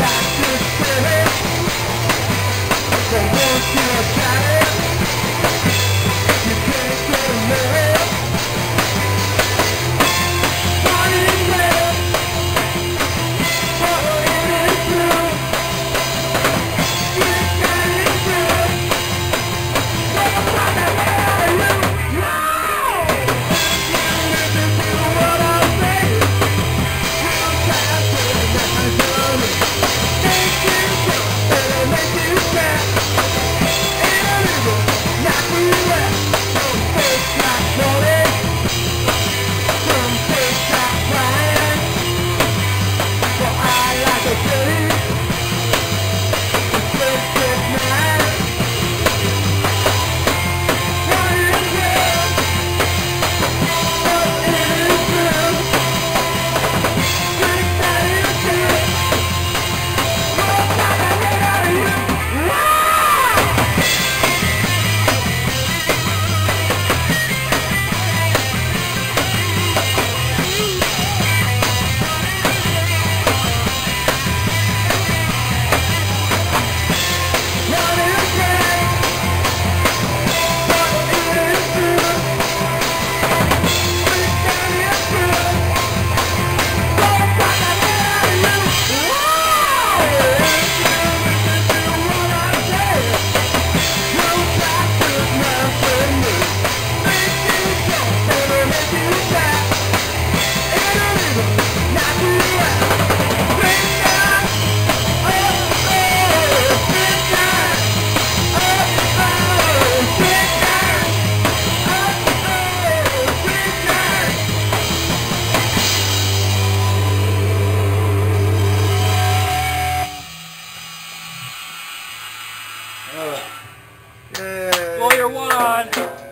like this. Yay. Lawyer one.